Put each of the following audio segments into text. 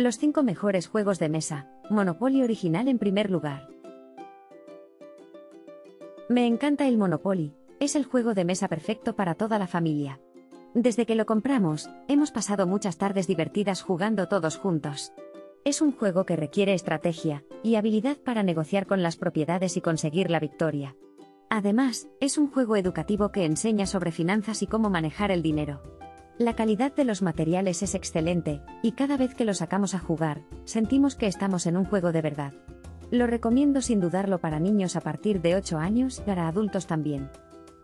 Los 5 mejores juegos de mesa. Monopoly original en primer lugar. Me encanta el Monopoly, es el juego de mesa perfecto para toda la familia. Desde que lo compramos, hemos pasado muchas tardes divertidas jugando todos juntos. Es un juego que requiere estrategia y habilidad para negociar con las propiedades y conseguir la victoria. Además, es un juego educativo que enseña sobre finanzas y cómo manejar el dinero. La calidad de los materiales es excelente, y cada vez que lo sacamos a jugar, sentimos que estamos en un juego de verdad. Lo recomiendo sin dudarlo para niños a partir de 8 años y para adultos también.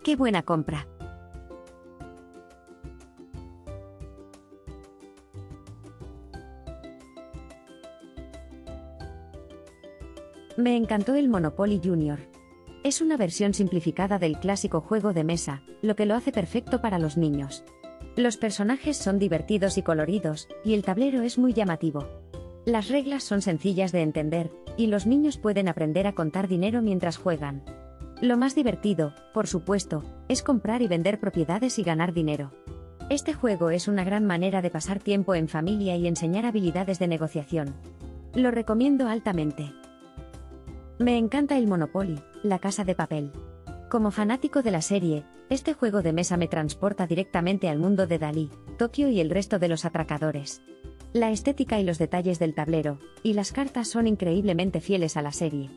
¡Qué buena compra! Me encantó el Monopoly Junior. Es una versión simplificada del clásico juego de mesa, lo que lo hace perfecto para los niños. Los personajes son divertidos y coloridos, y el tablero es muy llamativo. Las reglas son sencillas de entender, y los niños pueden aprender a contar dinero mientras juegan. Lo más divertido, por supuesto, es comprar y vender propiedades y ganar dinero. Este juego es una gran manera de pasar tiempo en familia y enseñar habilidades de negociación. Lo recomiendo altamente. Me encanta el Monopoly, la casa de papel. Como fanático de la serie, este juego de mesa me transporta directamente al mundo de Dalí, Tokio y el resto de los atracadores. La estética y los detalles del tablero, y las cartas son increíblemente fieles a la serie.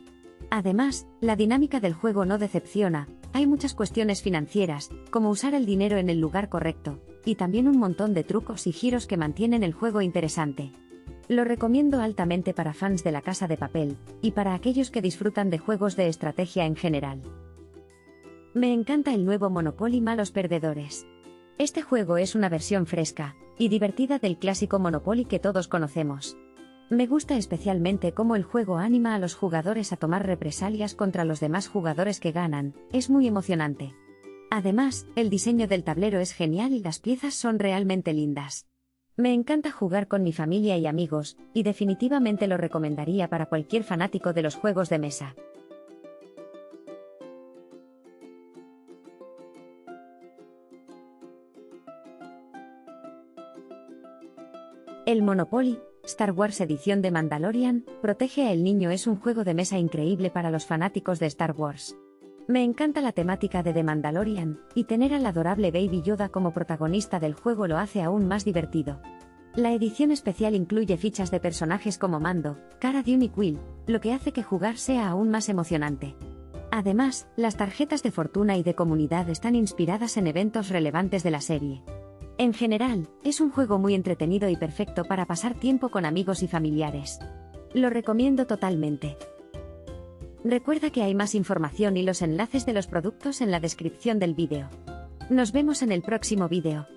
Además, la dinámica del juego no decepciona, hay muchas cuestiones financieras, como usar el dinero en el lugar correcto, y también un montón de trucos y giros que mantienen el juego interesante. Lo recomiendo altamente para fans de la casa de papel, y para aquellos que disfrutan de juegos de estrategia en general. Me encanta el nuevo Monopoly Malos Perdedores. Este juego es una versión fresca y divertida del clásico Monopoly que todos conocemos. Me gusta especialmente cómo el juego anima a los jugadores a tomar represalias contra los demás jugadores que ganan, es muy emocionante. Además, el diseño del tablero es genial y las piezas son realmente lindas. Me encanta jugar con mi familia y amigos, y definitivamente lo recomendaría para cualquier fanático de los juegos de mesa. El Monopoly, Star Wars Edición de Mandalorian, Protege a el Niño es un juego de mesa increíble para los fanáticos de Star Wars. Me encanta la temática de The Mandalorian, y tener al adorable Baby Yoda como protagonista del juego lo hace aún más divertido. La edición especial incluye fichas de personajes como Mando, Cara Dune y Quill, lo que hace que jugar sea aún más emocionante. Además, las tarjetas de fortuna y de comunidad están inspiradas en eventos relevantes de la serie. En general, es un juego muy entretenido y perfecto para pasar tiempo con amigos y familiares. Lo recomiendo totalmente. Recuerda que hay más información y los enlaces de los productos en la descripción del vídeo. Nos vemos en el próximo vídeo.